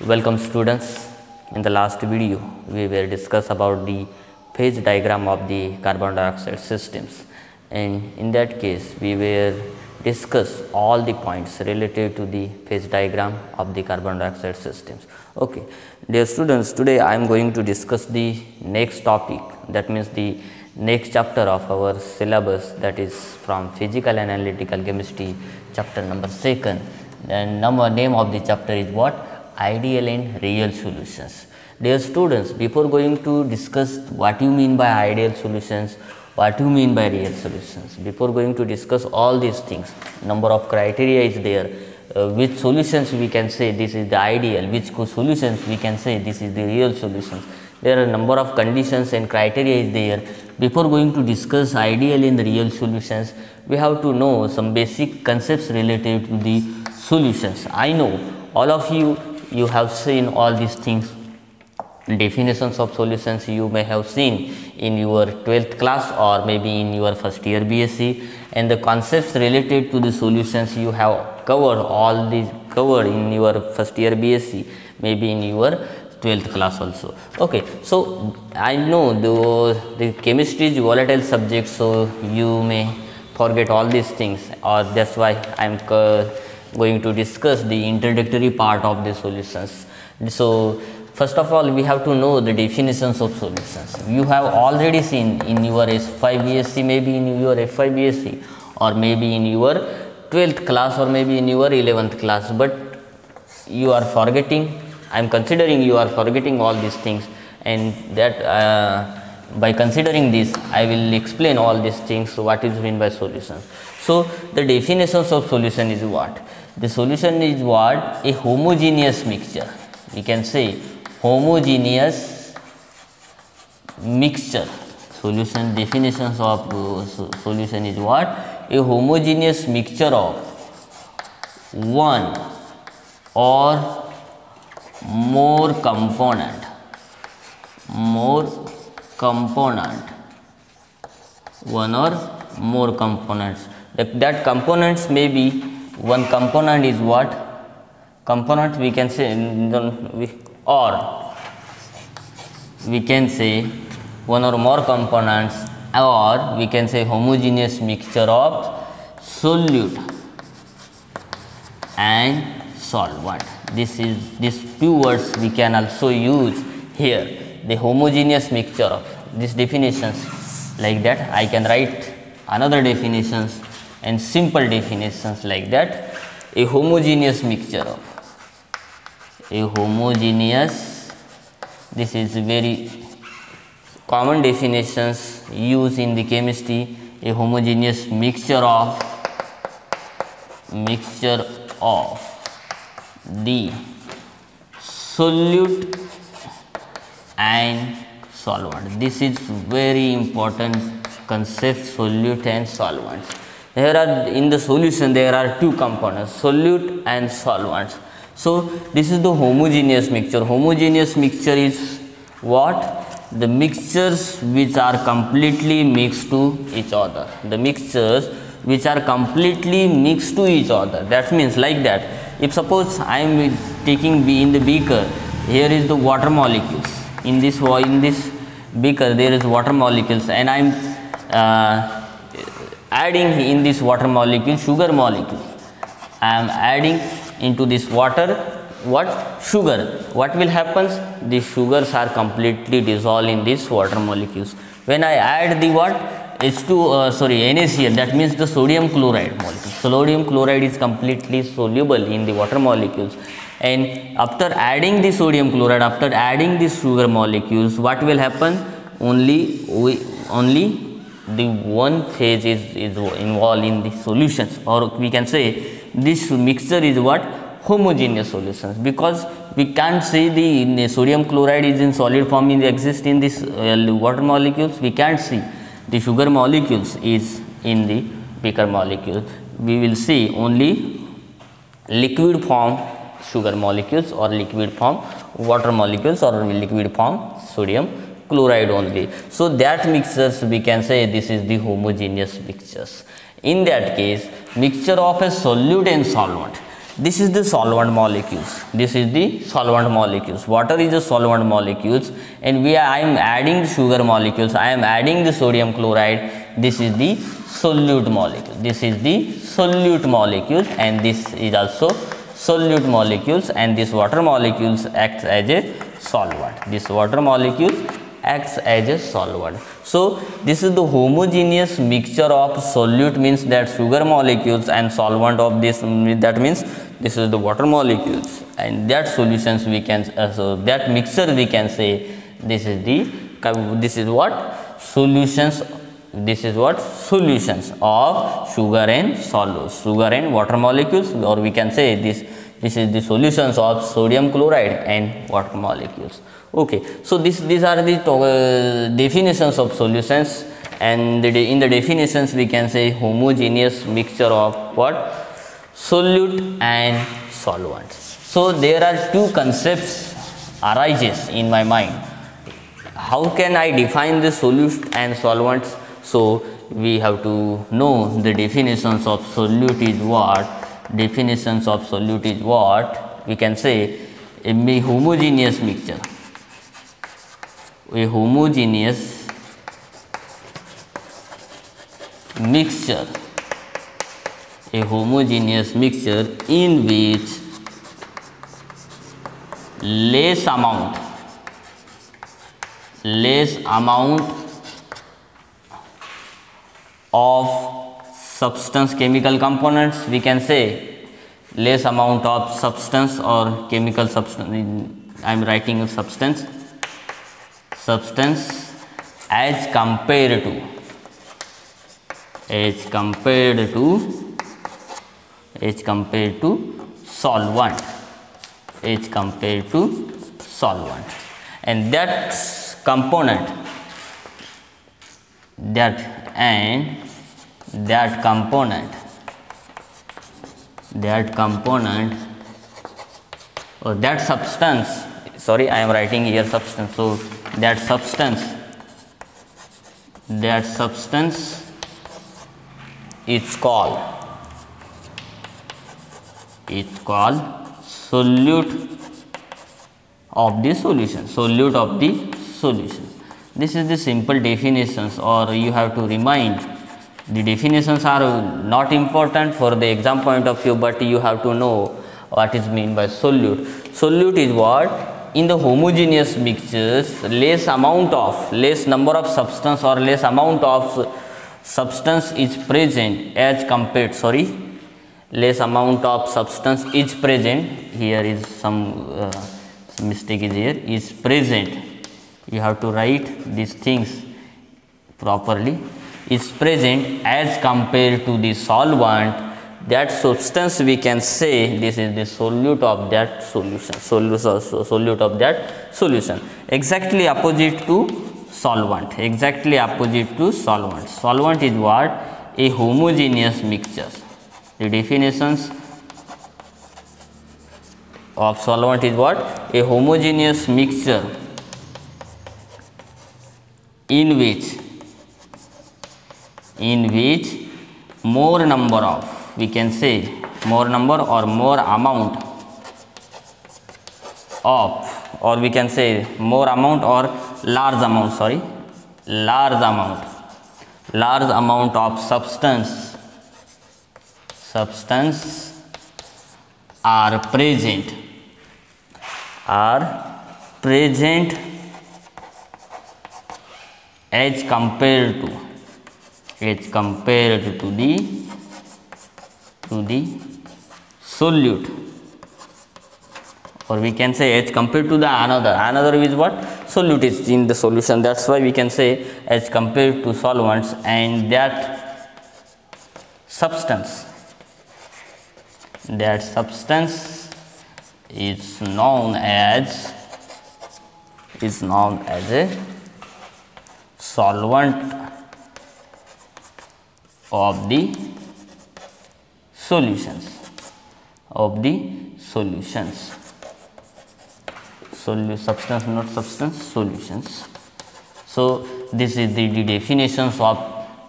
Welcome students. In the last video, we will discuss about the phase diagram of the carbon dioxide systems and in that case we will discuss all the points related to the phase diagram of the carbon dioxide systems. Okay. Dear students, today I am going to discuss the next topic that means the next chapter of our syllabus that is from physical and analytical chemistry chapter number 2nd and number name of the chapter is what ideal and real solutions. Dear students before going to discuss what you mean by ideal solutions what you mean by real solutions before going to discuss all these things number of criteria is there uh, which solutions we can say this is the ideal which solutions we can say this is the real solutions. There are number of conditions and criteria is there. Before going to discuss ideal and real solutions we have to know some basic concepts related to the solutions. I know all of you you have seen all these things. Definitions of solutions you may have seen in your 12th class or maybe in your first year BSc and the concepts related to the solutions you have covered all these covered in your first year BSc maybe in your 12th class also. Okay so i know the, the chemistry is volatile subject so you may forget all these things or that's why i am going to discuss the introductory part of the solutions so first of all we have to know the definitions of solutions you have already seen in your S5 BSc maybe in your F5 BSc or maybe in your 12th class or maybe in your 11th class but you are forgetting I am considering you are forgetting all these things and that uh, by considering this I will explain all these things what is meant by solutions. So the definitions of solution is what? The solution is what? A homogeneous mixture. We can say homogeneous mixture. Solution definitions of uh, so solution is what? A homogeneous mixture of one or more component more component one or more components that, that components may be one component is what? Component we can say or. We can say one or more components or we can say homogeneous mixture of solute and solvent. This is these two words we can also use here. The homogeneous mixture of these definitions. Like that I can write another definitions and simple definitions like that. A homogeneous mixture of. A homogeneous this is very common definitions used in the chemistry. A homogeneous mixture of mixture of the solute and solvent. This is very important concept solute and solvents there are in the solution there are two components solute and solvents. So this is the homogeneous mixture. Homogeneous mixture is what? The mixtures which are completely mixed to each other. The mixtures which are completely mixed to each other. That means like that if suppose i am taking b in the beaker here is the water molecules. In this in this beaker there is water molecules and i am uh, adding in this water molecule sugar molecule. I am adding into this water what? Sugar. What will happen? The sugars are completely dissolved in this water molecules. When i add the what? H2 uh, sorry NaCl that means the sodium chloride molecule. Sodium chloride is completely soluble in the water molecules. And after adding the sodium chloride after adding the sugar molecules what will happen? Only we only the one phase is, is involved in the solutions. Or we can say this mixture is what? Homogeneous solutions. Because we can't say the sodium chloride is in solid form in exist in this uh, water molecules. We can't see. The sugar molecules is in the beaker molecule. We will see only liquid form sugar molecules or liquid form water molecules or liquid form sodium chloride only. So, that mixtures we can say this is the homogeneous mixtures. In that case mixture of a solute and solvent. This is the solvent molecules. This is the solvent molecules. Water is the solvent molecules. And we are i am adding sugar molecules. I am adding the sodium chloride. This is the solute molecule. This is the solute molecule. And this is also solute molecules. And this water molecules acts as a solvent. This water molecule acts as a solvent. So this is the homogeneous mixture of solute means that sugar molecules and solvent of this that means this is the water molecules. And that solutions we can uh, so that mixture we can say this is the this is what? Solutions this is what? Solutions of sugar and solute sugar and water molecules or we can say this this is the solutions of sodium chloride and water molecules. Okay so this these are the uh, definitions of solutions. And the in the definitions we can say homogeneous mixture of what? Solute and solvents. So there are two concepts arises in my mind. How can i define the solute and solvents? So we have to know the definitions of solute is what definitions of solute is what we can say a homogeneous mixture a homogeneous mixture a homogeneous mixture in which less amount less amount of substance chemical components we can say less amount of substance or chemical substance I am writing a substance. Substance as compared to as compared to as compared to solvent as compared to solvent. And that component that and that component that component or that substance sorry i am writing here substance so that substance that substance is called it's called solute of the solution solute of the solution. This is the simple definitions or you have to remind the definitions are not important for the exam point of view but you have to know what is mean by solute. Solute is what? In the homogeneous mixtures less amount of less number of substance or less amount of substance is present as compared sorry less amount of substance is present here is some uh, mistake is here is present. You have to write these things properly is present as compared to the solvent. That substance we can say this is the solute of that solution solution solute of that solution. Exactly opposite to solvent. Exactly opposite to solvent. Solvent is what? A homogeneous mixture. The definitions of solvent is what? A homogeneous mixture in which in which more number of we can say more number or more amount of or we can say more amount or large amount sorry large amount large amount of substance substance are present are present as compared to as compared to the to the solute. Or we can say as compared to the another. Another is what? Solute is in the solution. That's why we can say as compared to solvents and that substance. That substance is known as is known as a solvent of the solutions. Of the solutions. Solu substance not substance solutions. So this is the, the definitions of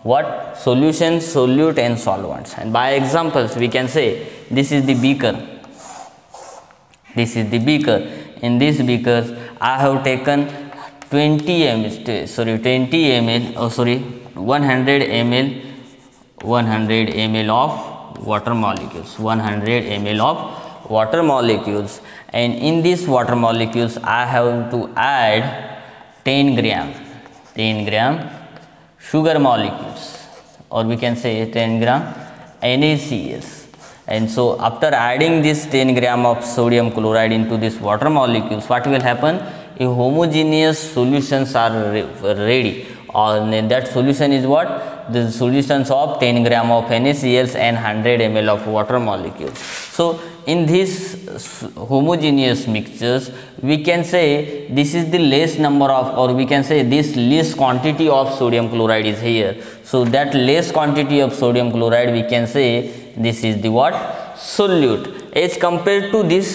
what? Solutions solute and solvents. And by examples we can say this is the beaker. This is the beaker. In this beaker I have taken 20 ml sorry 20 ml oh sorry 100 ml 100 ml of water molecules 100 ml of water molecules. And in these water molecules I have to add 10 gram 10 gram sugar molecules or we can say 10 gram NaCl and so after adding this 10 gram of sodium chloride into this water molecules what will happen? A homogeneous solutions are re ready or that solution is what? The solutions of 10 gram of NaCl and 100 ml of water molecules. So in these homogeneous mixtures we can say this is the less number of or we can say this less quantity of sodium chloride is here. So that less quantity of sodium chloride we can say this is the what? Solute. As compared to this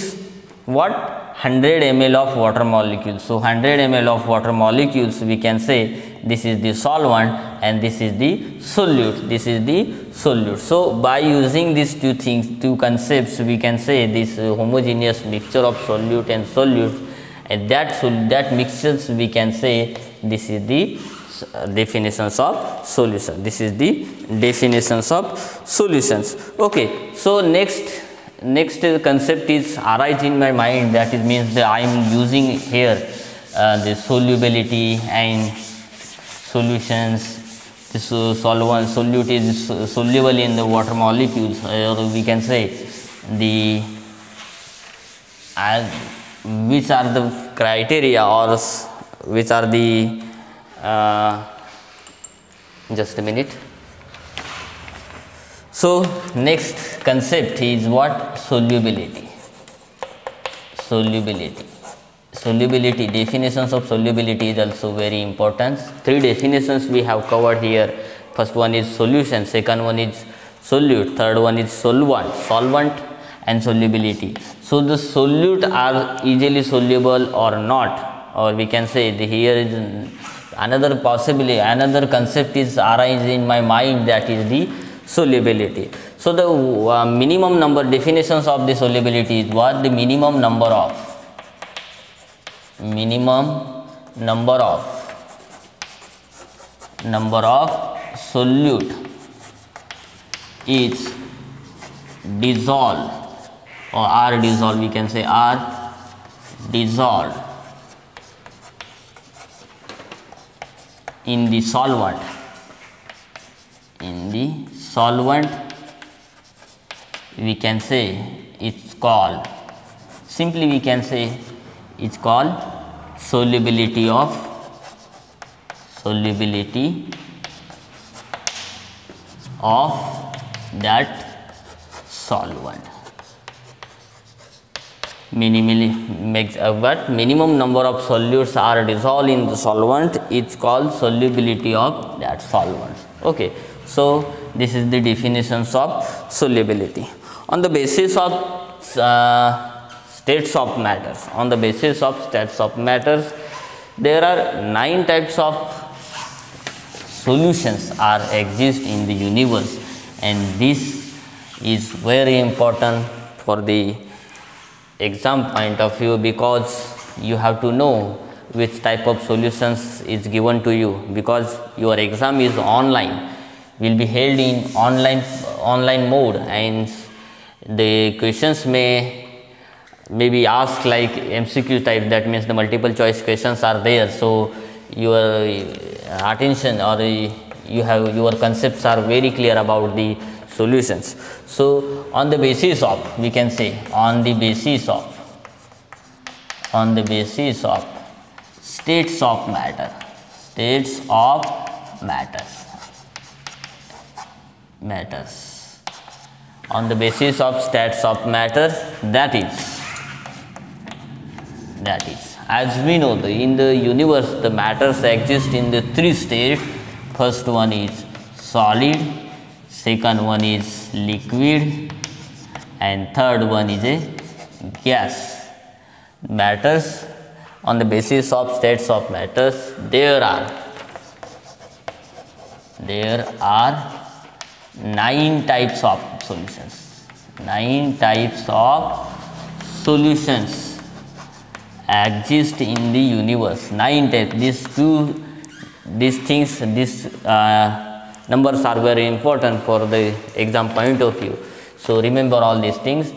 what 100 ml of water molecules. So 100 ml of water molecules we can say this is the solvent and this is the solute. This is the solute. So by using these two things two concepts we can say this uh, homogeneous mixture of solute and solute. And that sol that mixtures we can say this is the uh, definitions of solution. This is the definitions of solutions. Okay. So next next concept is arise in my mind. That is means that i am using here uh, the solubility and solutions. This uh, solvent solute is soluble in the water molecules or we can say the as which are the criteria or which are the uh, just a minute so next concept is what? Solubility. Solubility. Solubility definitions of solubility is also very important. Three definitions we have covered here. First one is solution second one is solute third one is solvent solvent and solubility. So the solute are easily soluble or not or we can say the here is another possibility another concept is arise in my mind that is the solubility. So the uh, minimum number definitions of the solubility is what? The minimum number of. Minimum number of. Number of solute is dissolved or are dissolved we can say are dissolved in the solvent. In the solvent we can say it's called simply we can say it's called solubility of solubility of that solvent. Minimally makes uh, but minimum number of solutes are dissolved in the solvent. It's called solubility of that solvent. Okay so this is the definitions of solubility. On the basis of uh, states of matters on the basis of states of matters there are nine types of solutions are exist in the universe and this is very important for the exam point of view because you have to know which type of solutions is given to you because your exam is online will be held in online online mode. And the questions may be asked like mcq type. That means the multiple choice questions are there. So your uh, attention or you have your concepts are very clear about the solutions. So on the basis of we can say on the basis of on the basis of states of matter. States of matters matters. On the basis of states of matter that is. That is. As we know the, in the universe the matters exist in the three states. First one is solid second one is liquid and third one is a gas. Matters on the basis of states of matters there are there are nine types of solutions. Nine types of solutions exist in the universe. Nine types these two these things these uh, numbers are very important for the exam point of view. So remember all these things.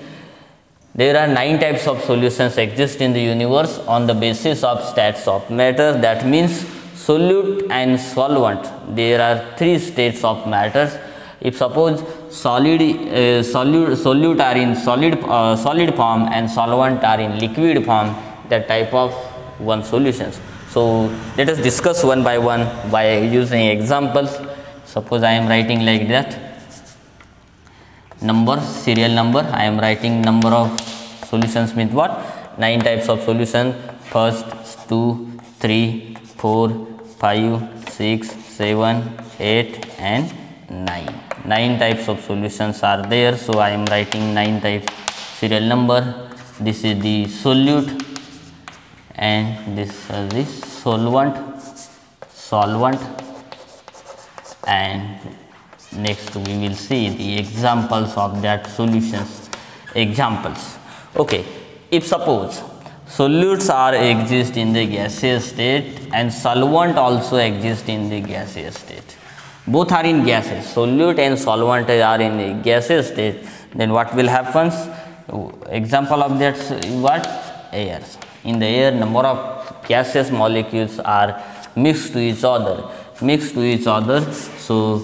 There are nine types of solutions exist in the universe on the basis of states of matter. That means solute and solvent. There are three states of matters if suppose solid uh, solute, solute are in solid uh, solid form and solvent are in liquid form that type of one solutions. So let us discuss one by one by using examples. Suppose i am writing like that. Number serial number. I am writing number of solutions means what? Nine types of solution. First two three four five six seven eight and nine nine types of solutions are there so i am writing nine type serial number this is the solute and this is the solvent solvent and next we will see the examples of that solutions. Examples. Okay if suppose solutes are exist in the gaseous state and solvent also exist in the gaseous state both are in gases. Solute and solvent are in gases. State then what will happen? Example of that what? Air in the air number of gaseous molecules are mixed to each other. Mixed to each other so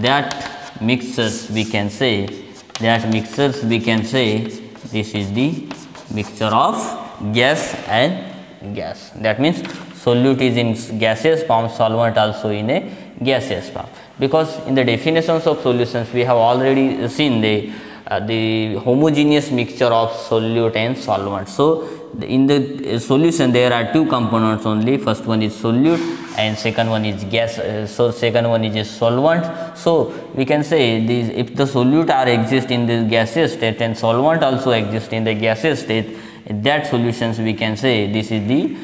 that mixtures we can say that mixtures we can say this is the mixture of gas and gas. That means solute is in gaseous form solvent also in a gaseous form because in the definitions of solutions we have already seen the uh, the homogeneous mixture of solute and solvent. So in the solution there are two components only. First one is solute and second one is gas uh, so second one is a solvent. So we can say these if the solute are exist in the gaseous state and solvent also exist in the gaseous state that solutions we can say this is the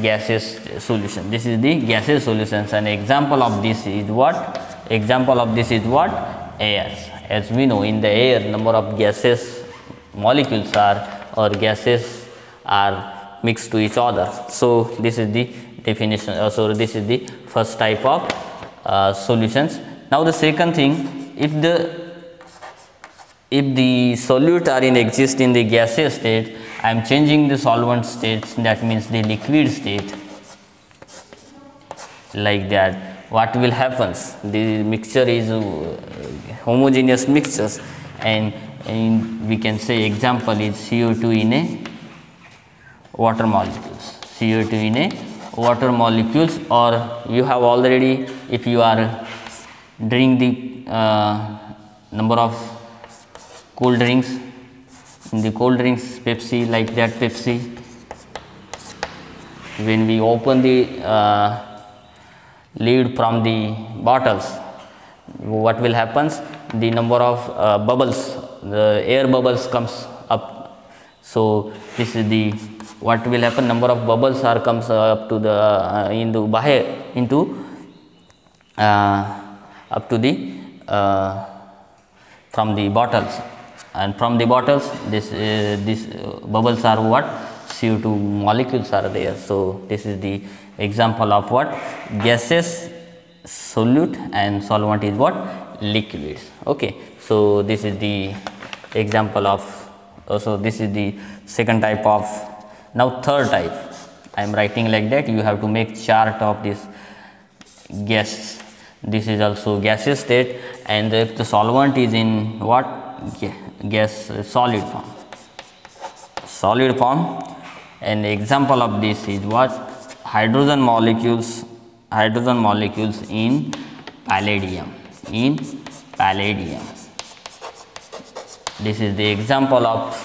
gaseous solution. This is the gaseous solutions and example of this is what? Example of this is what? Air. As we know in the air number of gases molecules are or gases are mixed to each other. So, this is the definition uh, so this is the first type of uh, solutions. Now, the second thing if the if the solute are in exist in the gaseous state I am changing the solvent states that means the liquid state like that. What will happens the mixture is uh, homogeneous mixtures. And, and we can say example is CO2 in a water molecules. CO2 in a water molecules or you have already if you are drink the uh, number of cold drinks in the cold drinks Pepsi like that Pepsi. When we open the uh, lid from the bottles what will happens? The number of uh, bubbles the air bubbles comes up. So this is the what will happen? Number of bubbles are comes up to the uh, into bahir into uh, up to the uh, from the bottles and from the bottles this uh, this uh, bubbles are what? CO2 molecules are there. So, this is the example of what? Gases solute and solvent is what? Liquids. Okay. So, this is the example of so this is the second type of now third type. I am writing like that. You have to make chart of this gas. This is also gaseous state. And if the solvent is in what gas uh, solid form. Solid form an example of this is what? Hydrogen molecules hydrogen molecules in palladium in palladium. This is the example of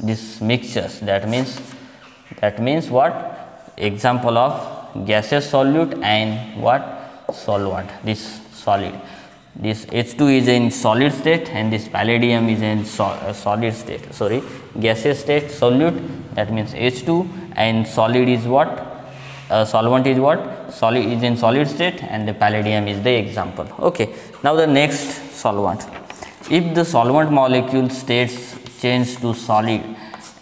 this mixtures. That means that means what? Example of gaseous solute and what? Solvent. This solid this H2 is in solid state and this palladium is in so, uh, solid state. Sorry gaseous state solute that means H2 and solid is what? Uh, solvent is what? Solid is in solid state and the palladium is the example. Okay now the next solvent. If the solvent molecule states change to solid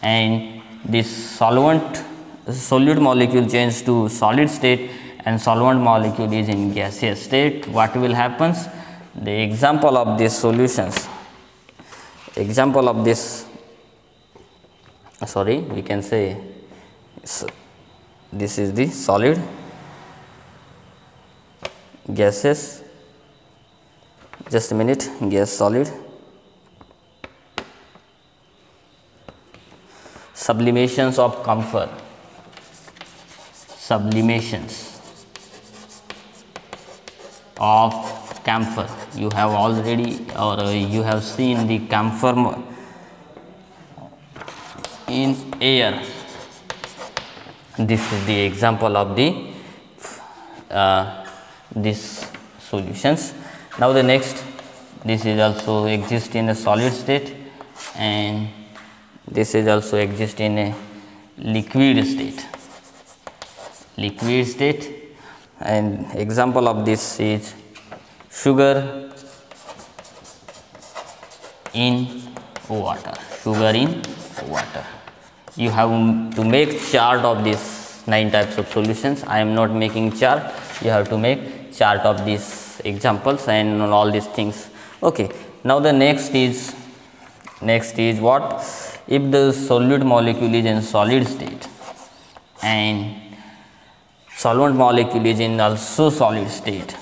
and this solvent solute molecule change to solid state and solvent molecule is in gaseous state what will happens the example of these solutions example of this sorry we can say this is the solid gases. Just a minute gas solid. Sublimations of camphor sublimations of camphor. You have already or uh, you have seen the camphor in air. This is the example of the uh, this solutions. Now the next this is also exist in a solid state and this is also exist in a liquid state. Liquid state and example of this is sugar in water. Sugar in water. You have to make chart of these nine types of solutions. I am not making chart. You have to make chart of these examples and all these things. Okay. Now the next is next is what? If the solute molecule is in solid state and solvent molecule is in also solid state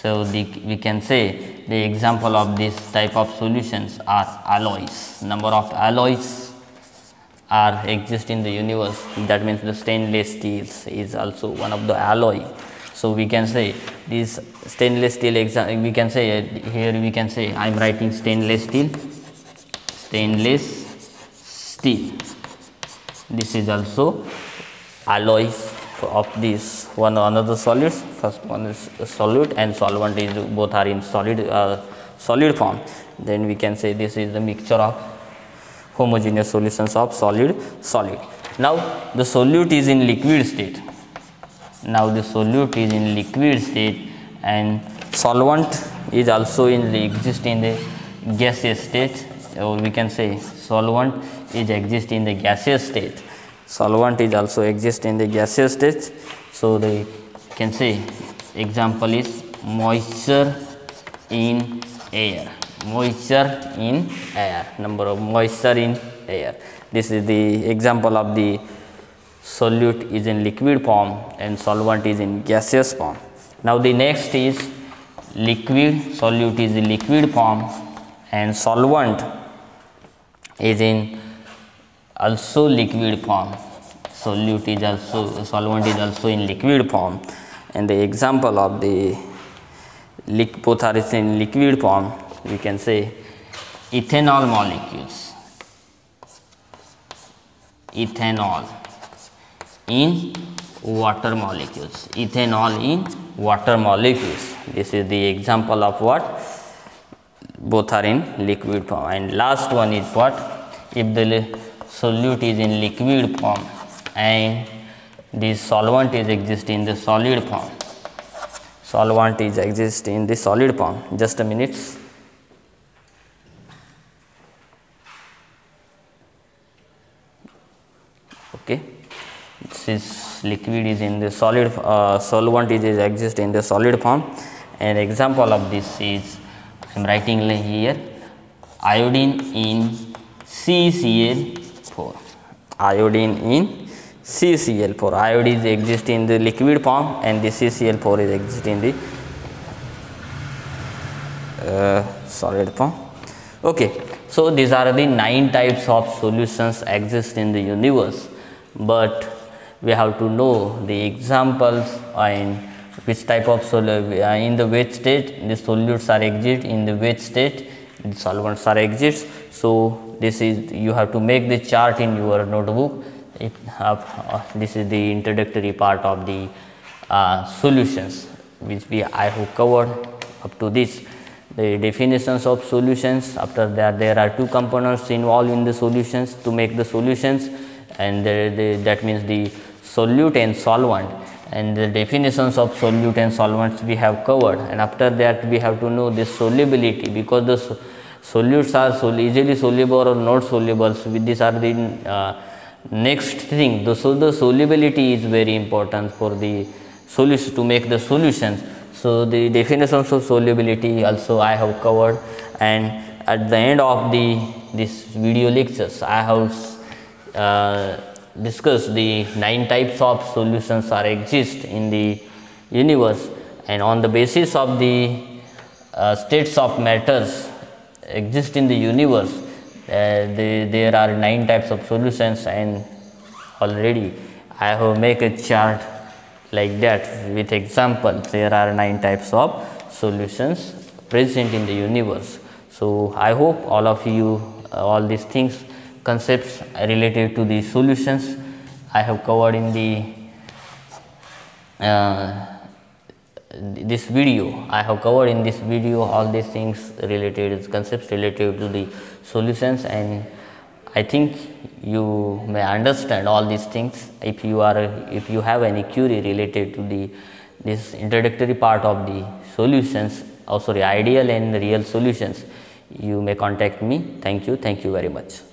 so the, we can say the example of this type of solutions are alloys. Number of alloys are exist in the universe. That means the stainless steel is also one of the alloy. So we can say this stainless steel exam we can say here we can say I am writing stainless steel stainless steel. This is also alloys of these one or another solids. First one is solute and solvent is both are in solid uh, solid form. Then we can say this is the mixture of homogeneous solutions of solid solid. Now the solute is in liquid state. Now the solute is in liquid state and solvent is also in the exist in the gaseous state. Or we can say solvent is exist in the gaseous state solvent is also exist in the gaseous stage so they can say example is moisture in air. Moisture in air. Number of moisture in air. This is the example of the solute is in liquid form and solvent is in gaseous form. Now the next is liquid solute is in liquid form and solvent is in also liquid form. Solute is also solvent is also in liquid form. And the example of the both are in liquid form we can say ethanol molecules. Ethanol in water molecules. Ethanol in water molecules. This is the example of what? Both are in liquid form. And last one is what? If the solute is in liquid form and the solvent is exist in the solid form. Solvent is exist in the solid form. Just a minute. Okay. This is liquid is in the solid uh, solvent is, is exist in the solid form. An example of this is I am writing here iodine in CCl4 iodine in CCl4 iodine exists in the liquid form and the CCl4 is exist in the uh, solid form. Okay so these are the nine types of solutions exist in the universe but we have to know the examples and which type of solute uh, in the which state the solutes are exist in the which state solvents are exist. So this is you have to make the chart in your notebook. Have, uh, this is the introductory part of the uh, solutions which we I have covered up to this. The definitions of solutions after that there are two components involved in the solutions to make the solutions. And the, the, that means the solute and solvent and the definitions of solute and solvents we have covered. And after that we have to know the solubility because the solutes are sol easily soluble or not soluble. So these are the uh, next thing. So the solubility is very important for the solution to make the solutions. So the definitions of solubility also i have covered. And at the end of the this video lectures i have uh, discussed the nine types of solutions are exist in the universe and on the basis of the uh, states of matters exist in the universe uh, the, there are nine types of solutions and already I have make a chart like that with examples there are nine types of solutions present in the universe. So I hope all of you uh, all these things concepts related to the solutions I have covered in the uh, this video. I have covered in this video all these things related concepts related to the solutions and I think you may understand all these things if you are if you have any query related to the this introductory part of the solutions oh sorry ideal and real solutions you may contact me. Thank you. Thank you very much